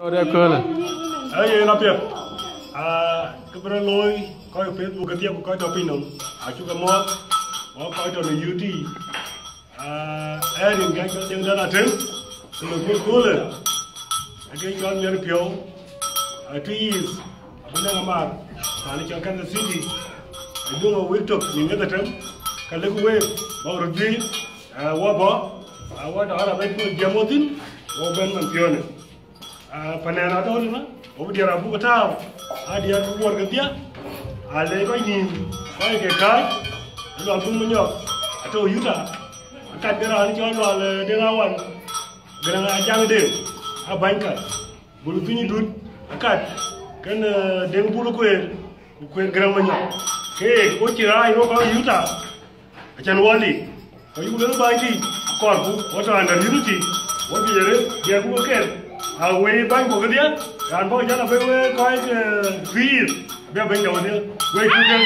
Ore kole. Na pia. Ah, kubra loy ko Facebook ka dia ko to pinom. A chu ka mo. Mo UT. Ah, erin ga ko ding dana ten. Lo ko kole. Age ko nyer pio. A two years. Abuna ga mar. Ani cho Kansas City. Ai dunga wiktok ni ngata ten. Ka le ku we. Ba ro. Ah, wa ba. Ah, wa da ara bai ko jamotin. Wo fanana dawrima oɓe ndiyara buɓata ha Dia ɗum worga mbiya ha ley ɓayni ɓayke kaay aɗo al bummo ñook a taw yuta a kaddera an cewalɗo al denawan ganaa a jangde a bañkat bulu ni dud. a kat ken deng bulu kuyen kuyen granma ñook ke ko cira ino ko yuta a can wali ko yuɓen bayti korku woto andar dia wobiyere jeegugo ken à quay bánh của cái điếc. Anh bao giờ là phải e, coi phi bây bên đầu nữa quay khu dân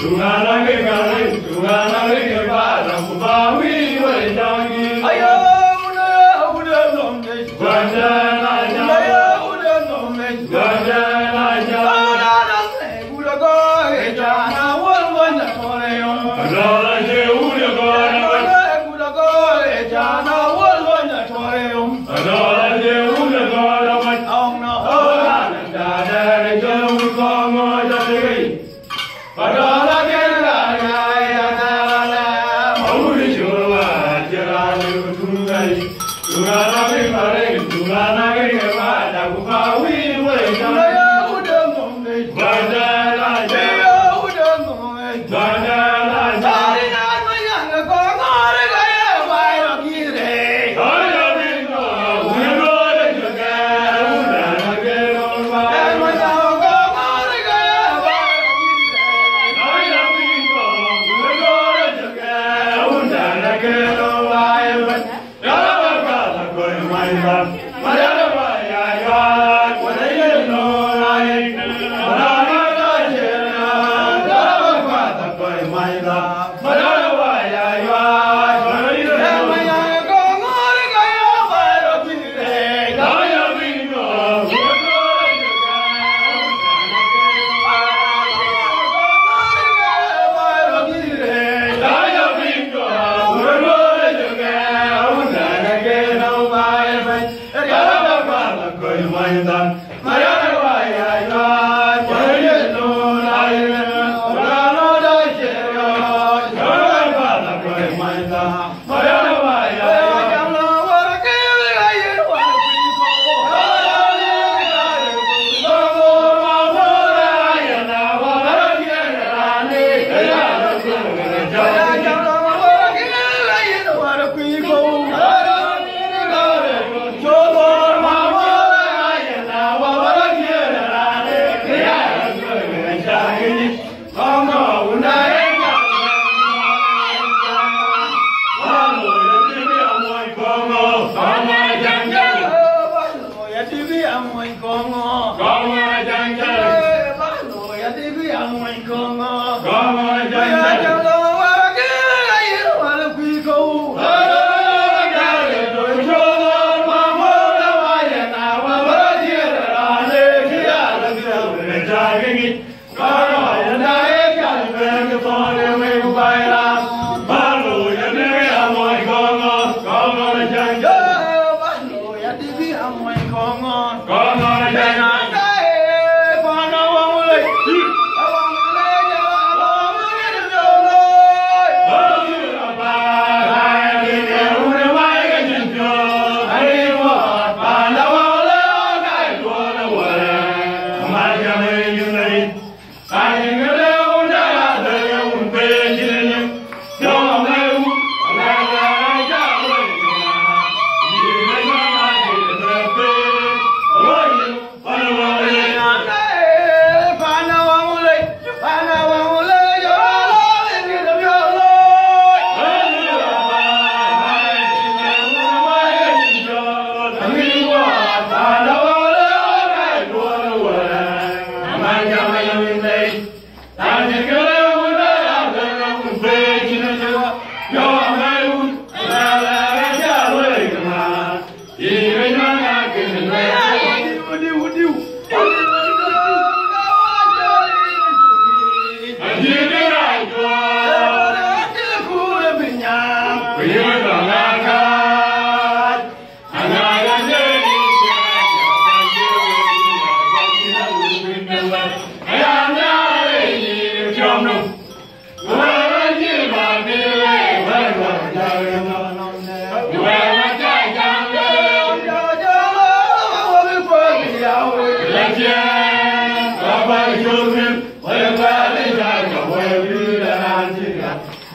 Jura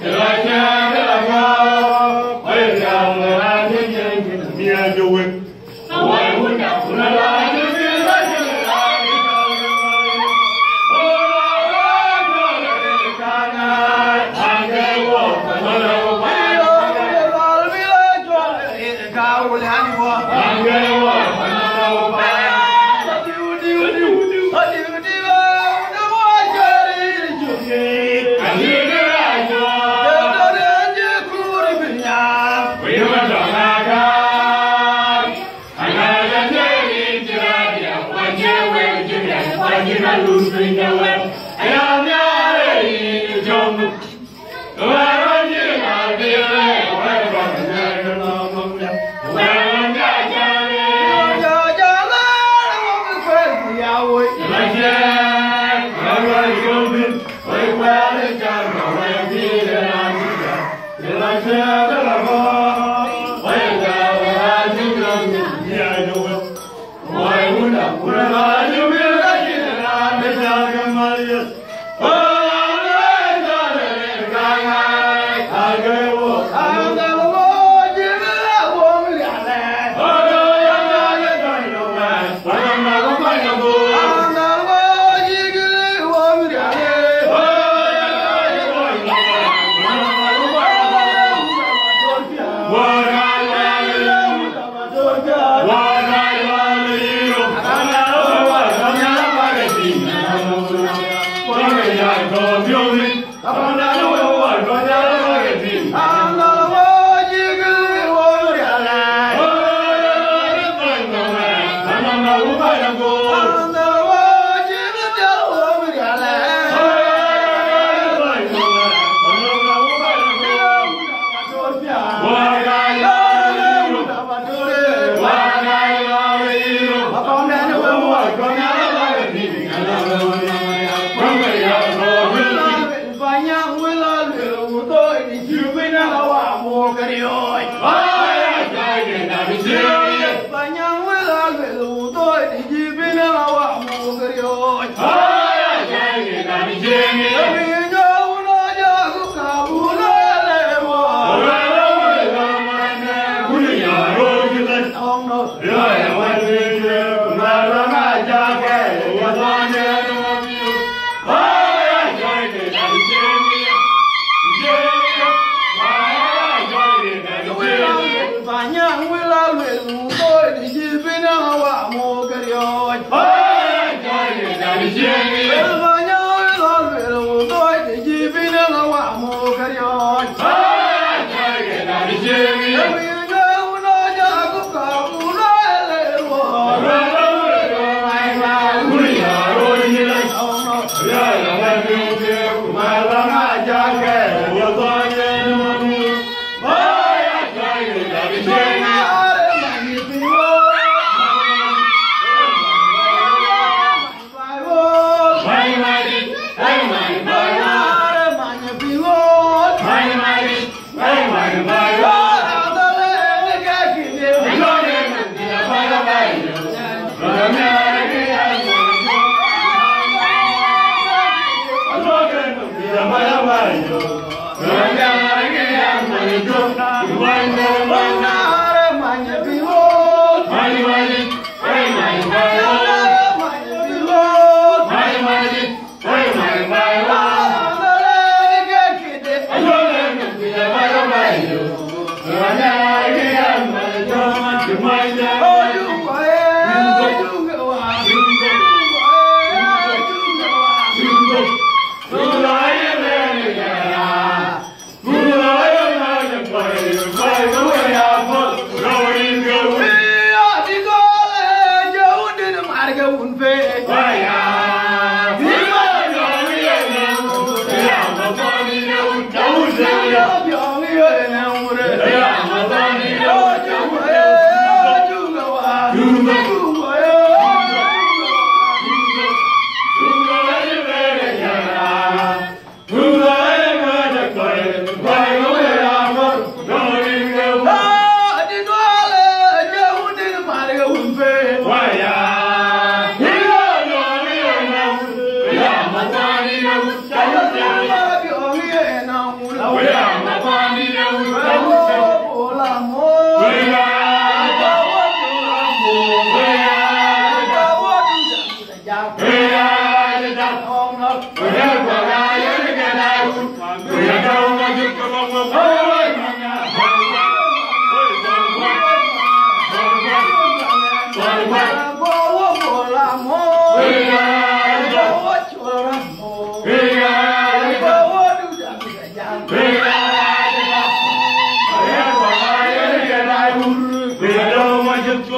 That I can. Elijah, Elijah.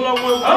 along with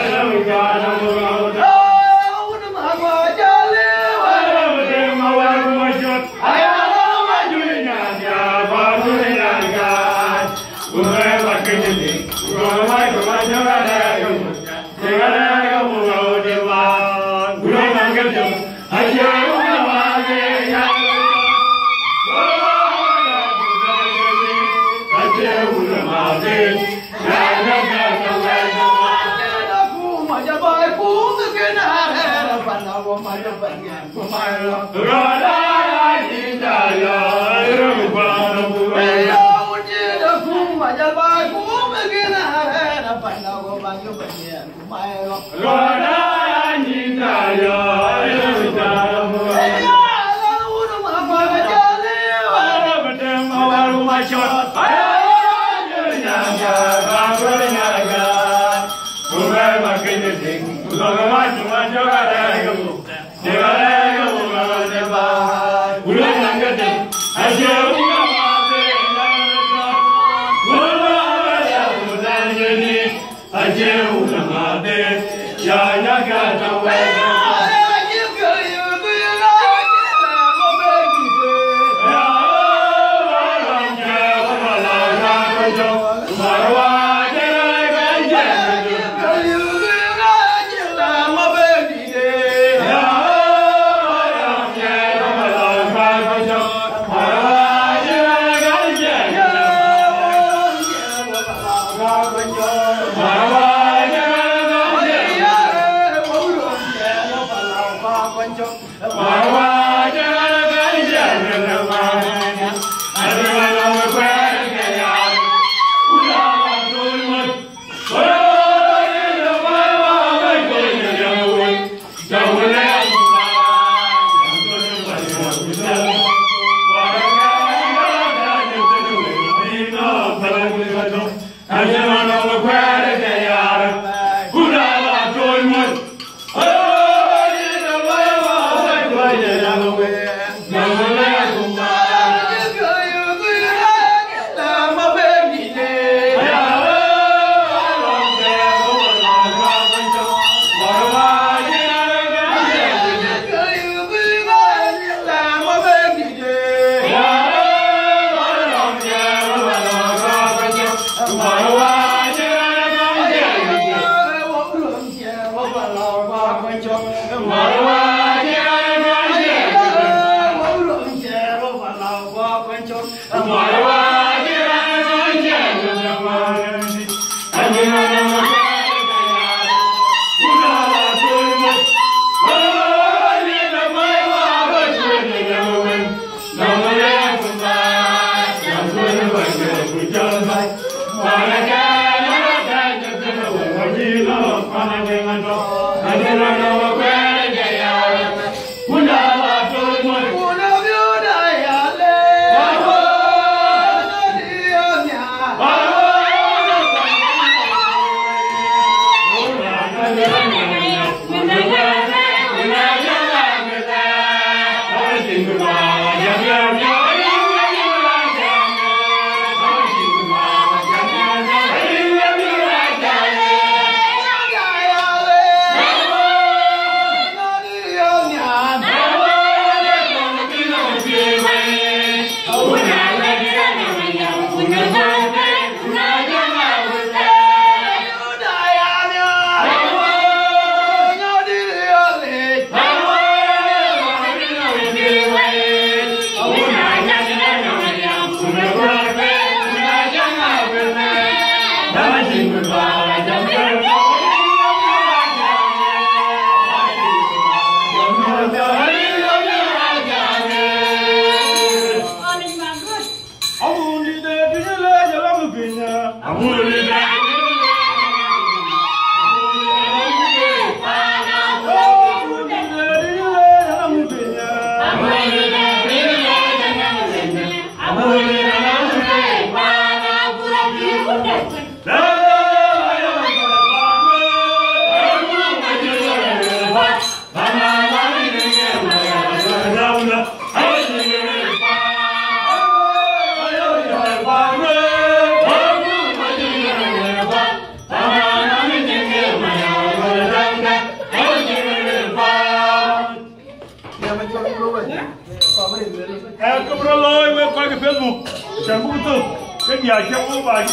Hurrah!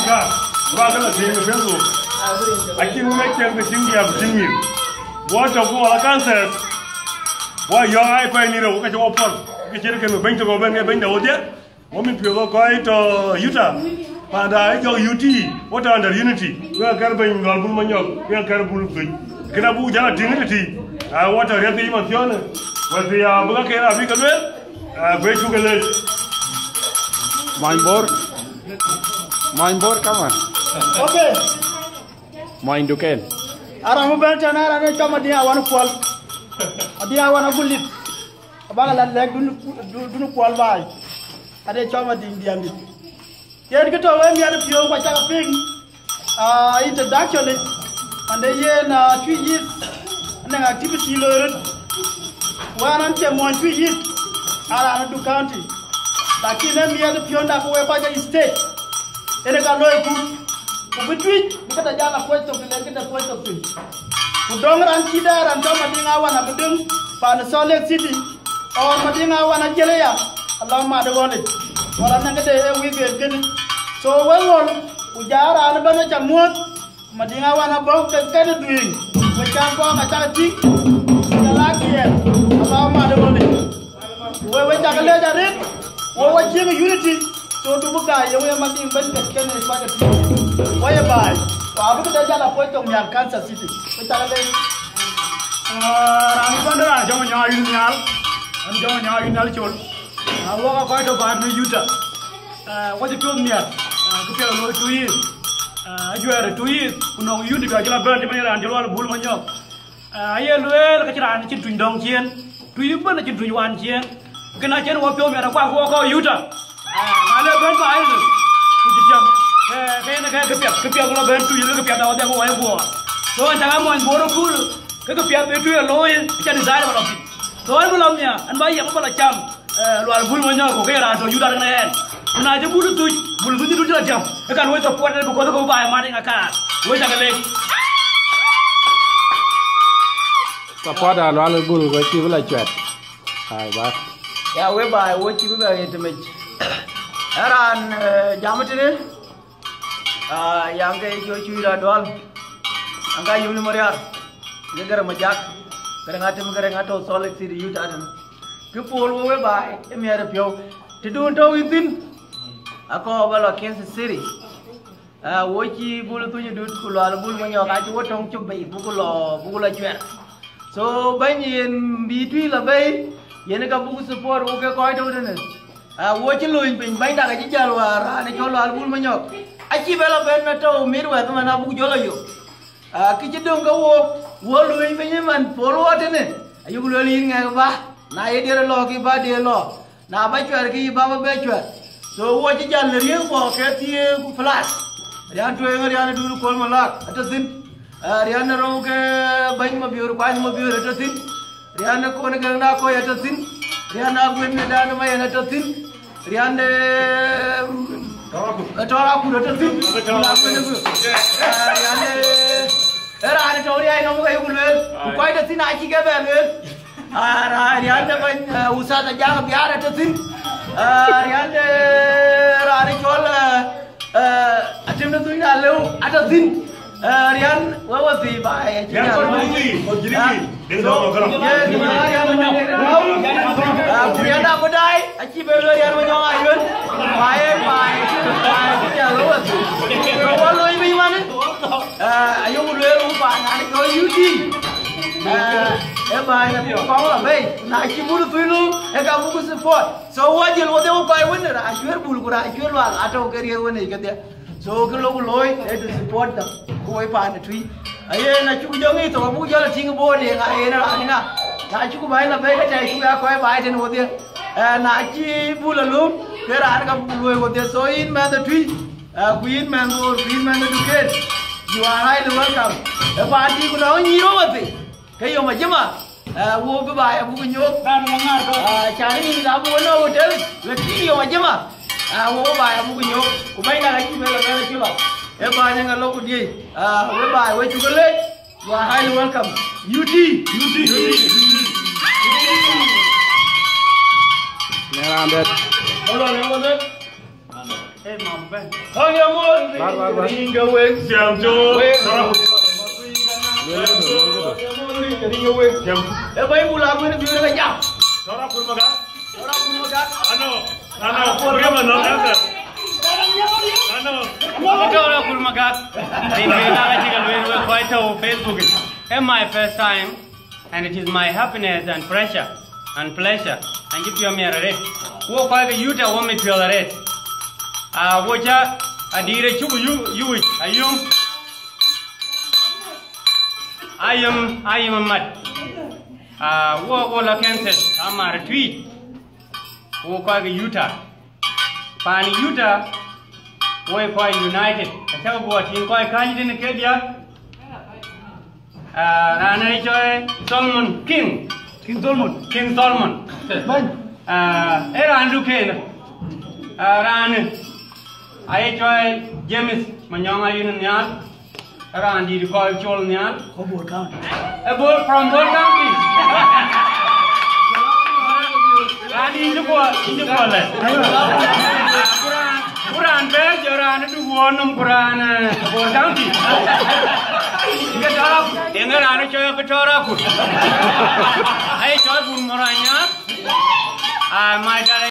ga bagala seyimi fendu akin mekel be singi ab singi wota ko ala cancer wa yo ay pay ni rew ko ci opor ke ci reken bañ to go ben bañ da wode momi pio ko ay to yuta pada ay jo yuti wota under unity. We gar bañ ngol bul ma ñok we gar bul bañ kina bu jala dingati a wota rete yi ma fiona wa ya bu ka ke na fi ka be a be ci main impor kawan? Oke. Okay. Mau induken? Arah mobil jana arah dia awan kual, dia awan bulit. Abang lalat lek dulu dulu kual bay. Ada cuma di India ini. Yang kita orang yang ada pion baca ping. Ah introduction ni. Anda ye na three years, nang activity lor. Wanan cemon three years. Arah anu county. Lakini mimi ada pion dah kuwe baca state ene ka noy ku ku bitwi ku kata jana ko to bile kita ko to fi ku dong ran ki daran to mati ngawan abdum pan solek city on oh, mati ngawan jele ya. Allahumma de woni waran nga de e wi gen gen so wawon ku jara an bana jamut mati ngawan abok ke kan duing ku champo ka ta ti kalakiye allahumma de woni wewe chakale jarit. Wewe chinga unity to dubu ga yau ya mati in ban gaske ne abu da jala point of yan Kansas City mutane dai ah ran ban nyal an jamu nyal chol a wa ka kwaito ba ni yuta ah wa ti to miya ku pe lo tu yi ah di ga jala ban di ma ran jalo al bul ma nyok ah ye luel ka tiran ci tuñ dong cien tu le ben ba ai ku ti jam eh ke na ke ke ke ke lo ben tu yi ke pe da de ko ai ko so anh chẳng muốn bố nó cool cái cái phía bên kia lôi cái design mà làm gì so anh muốn nha. Anh bây giờ cũng là chăm loài bùn mà nhau của cái là rồi juda này em. Na je bulu tu bulu tu tu tu jam cái kan woi to puat ko ko ko ba ma dengan ka woi jangan lek Kapada lo alu bul ko chi bula chat. Hai ba. Ya we bai wo chi ba ye te mech. Aran jamatine. Ah yang ke jo chui ra dol. Angka yum ni moriar. Gegar majak. Kare ngate mo kare ngato siri yuta dan. Ke pol we bai e mi ara pyo. Ti dun to within. Ako balo Kansas City. Wo chi bulu tu ni dut ku lo bul mo nyo ka chi wo tong chu bai bu ku lo bu ku lo chwer. So ban yen bi tui la bai yen ka bu support wo ke ko to ne. Ah wo chi luin pin ban da ka jal wa ra ko lo bul mo nyok. A chi bela ben na to mi ru ma na bu jo yo. Ah ki chi dong ka wo wo luin pin man por wo te. Ayu lo lin nga ba. Na ye de lo ki ba de lo. Na ba chwer ki ba ba be chwer. So wo chi jal ne ko ke ti flash. Rian tu yang rian dulu kol malak atasin. Rian ro ke bany ma biur bany ma biur atasin. Rian ko ne gang na ko atasin. Rian na gwen ne dan ma yana atasin. Rian de. Toraku. Toraku da tafi. Rian de. Era ne tori ai nomu kai kulwe. Kwai da tina aki gabe me. Ara rian de ban usa da ja biara ta tin. Rian de ra ne kol. Atim da tuina lew ata tin. Rian, what was the buy? Rian for movie, for Jimmy. There's no Rian. Rian tak pedai. Aci belo Rian menyong ayun. Buy, buy, buy. Kita lewat. Kalau lo ini mana? Ayo mulai lupa. Nanti kau Yudi. Eh, buy. Kau lah, bay. Aci bulu tu lu. Eh, kamu kusupport. So wajar, wajar kau buy winner. Asyur bulu kurang, asyur luar. Atau kerja winner, kata. So ke lo lo e to support them ko wai pa na tui aye na chu jo ngi to bu jo la ting bo de nga e na ni na na chu bai la bai ka chai chu ya ko bai den wo de na chi bu lu ke ra ka bu lo wo de so in man the tree queen man or queen man educate. You are highly welcome e pa ti ku na ni ro wa te ke yo ma jama wo ba ba ya bu nyo Kan yang ngar ko. cha ni da bu no hotel le ti yo ma jama wo ba bu nyo ku bai na ki me la me ki ba e ba nya lo ku di we ba we chu le you are highly welcome ut Nerander. Hold on, hold on. Eh mam ben. Hang your more. Bar, bar, bar. Ringa wing. Siam cho. Sarap. Siam. Eh, bayi mula aku ni biar nak jam. Sarap pun makan. Orang pun makan. Ano. Facebook. It's my first time, and it is my happiness and pressure and pleasure. And give you are mere red, who five you to want me to your red? Ah, watch out. I a chubu you you are you. I am I am a mad. Ah, what all I can say? I'm a retweet. Kense amar tweet. Wo kwa ga yuta. Pani yuta Woi koi United. Kacau buat tim koi kaji di negeri dia. Rana itu Solomon King. King Solomon. King Solomon. Eh randu ken. Rana. Ayah coy James menyong ayun nyal. Randi di koi chol nyal. Ko bor kan. Eh bol from Bol County. Ani ini gua, ini gua leh. Kurang, kurang bed, jalan itu gua nom kurang, gua tangki. Ingat cara, ingat anu cara ke cara aku. Ayo cara pun merahnya. Ah, mai cara.